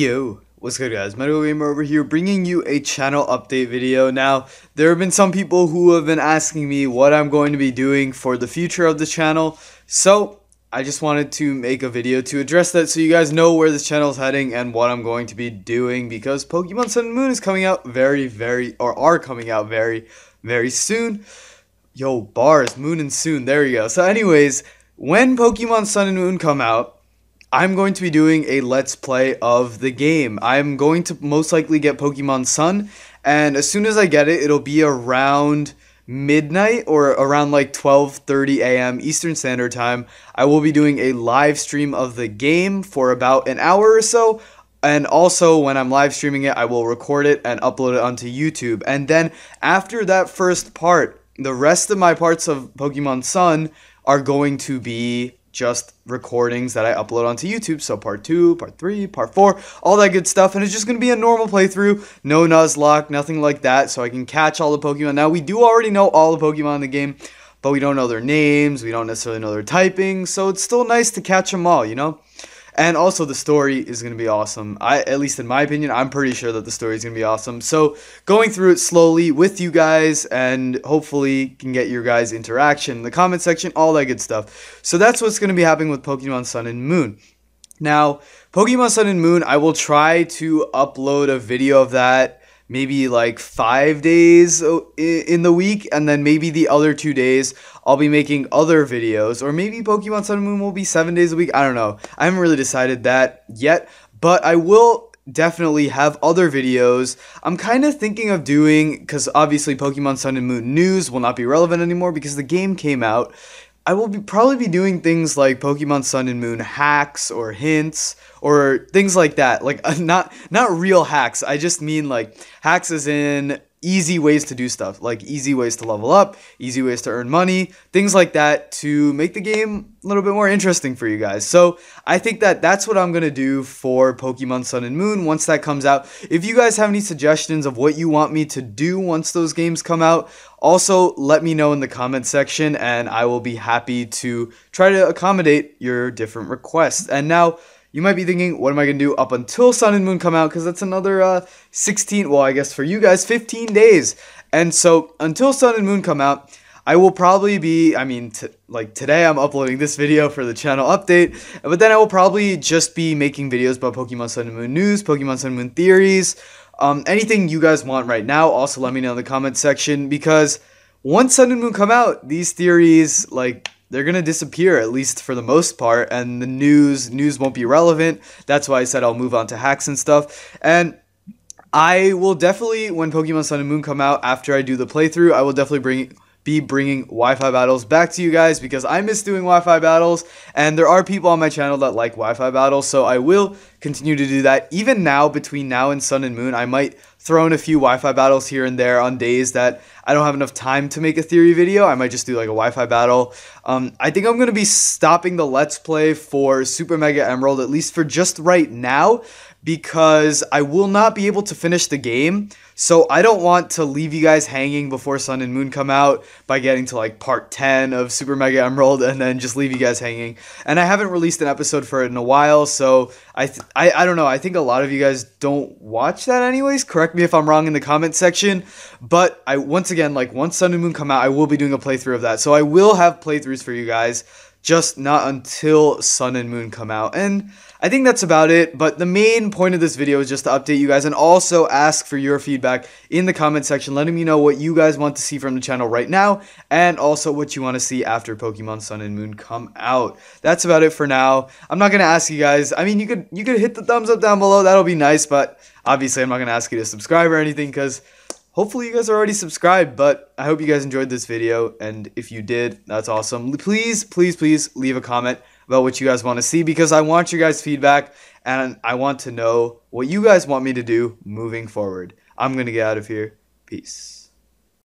Yo, what's good guys? Medical Gamer over here bringing you a channel update video. Now, there have been some people who have been asking me what I'm going to be doing for the future of the channel. So, I just wanted to make a video to address that so you guys know where this channel is heading and what I'm going to be doing because Pokemon Sun and Moon is coming out very, very, or are coming out very, very soon. Yo, bars, Moon and Soon, there you go. So anyways, when Pokemon Sun and Moon come out, I'm going to be doing a let's play of the game. I'm going to most likely get Pokemon Sun, and as soon as I get it, it'll be around midnight or around like 12:30 a.m. Eastern Standard Time. I will be doing a live stream of the game for about an hour or so. And also, when I'm live streaming it, I will record it and upload it onto YouTube. And then, after that first part, the rest of my parts of Pokemon Sun are going to be just recordings that I upload onto YouTube. So part two, part three, part four, all that good stuff. And it's just going to be a normal playthrough. No Nuzlocke, nothing like that. So I can catch all the Pokemon. Now, we do already know all the Pokemon in the game, but we don't know their names. We don't necessarily know their typing. So it's still nice to catch them all, you know? And also the story is going to be awesome. I at least in my opinion, I'm pretty sure that the story is going to be awesome. So, going through it slowly with you guys and hopefully can get your guys interaction the comment section, all that good stuff. So that's what's going to be happening with Pokemon Sun and Moon. Now, Pokemon Sun and Moon, I will try to upload a video of that maybe like five days in the week, and then maybe the other two days I'll be making other videos, or maybe Pokemon Sun and Moon will be seven days a week. I don't know. I haven't really decided that yet, but I will definitely have other videos. I'm kind of thinking of doing, because obviously Pokemon Sun and Moon news will not be relevant anymore because the game came out. I will be probably be doing things like Pokemon Sun and Moon hacks or hints or things like that. Like not not real hacks. I just mean like hacks as in easy ways to do stuff, like easy ways to level up, easy ways to earn money, things like that to make the game a little bit more interesting for you guys. So I think that that's what I'm going to do for Pokemon Sun and Moon once that comes out. If you guys have any suggestions of what you want me to do once those games come out, also let me know in the comment section and I will be happy to try to accommodate your different requests. And now, you might be thinking, what am I going to do up until Sun and Moon come out? Because that's another uh, 16, well, I guess for you guys, 15 days. And so until Sun and Moon come out, I will probably be, I mean, like today I'm uploading this video for the channel update, but then I will probably just be making videos about Pokemon Sun and Moon news, Pokemon Sun and Moon theories, um, anything you guys want right now. Also, let me know in the comment section because once Sun and Moon come out, these theories, like, they're gonna disappear at least for the most part, and the news news won't be relevant. That's why I said I'll move on to hacks and stuff. And I will definitely, when Pokemon Sun and Moon come out, after I do the playthrough, I will definitely bring be bringing Wi-Fi battles back to you guys because I miss doing Wi-Fi battles and there are people on my channel that like Wi-Fi battles so I will continue to do that even now between now and Sun and Moon I might throw in a few Wi-Fi battles here and there on days that I don't have enough time to make a theory video. I might just do like a Wi-Fi battle. Um, I think I'm gonna be stopping the Let's Play for Super Mega Emerald at least for just right now because I will not be able to finish the game. So I don't want to leave you guys hanging before Sun and Moon come out by getting to like part 10 of Super Mega Emerald and then just leave you guys hanging. And I haven't released an episode for it in a while, so I th- I, I don't know. I think a lot of you guys don't watch that anyways. Correct me if I'm wrong in the comment section. But I once again like once Sun and Moon come out, I will be doing a playthrough of that. So I will have playthroughs for you guys just not until Sun and Moon come out. And I think that's about it, but the main point of this video is just to update you guys and also ask for your feedback in the comment section, letting me know what you guys want to see from the channel right now, and also what you want to see after Pokemon Sun and Moon come out. That's about it for now. I'm not going to ask you guys, I mean, you could, you could hit the thumbs up down below, that'll be nice, but obviously I'm not going to ask you to subscribe or anything, because hopefully you guys are already subscribed but i hope you guys enjoyed this video and if you did that's awesome. Please please please leave a comment about what you guys want to see because i want your guys feedback and i want to know what you guys want me to do moving forward. I'm gonna get out of here. Peace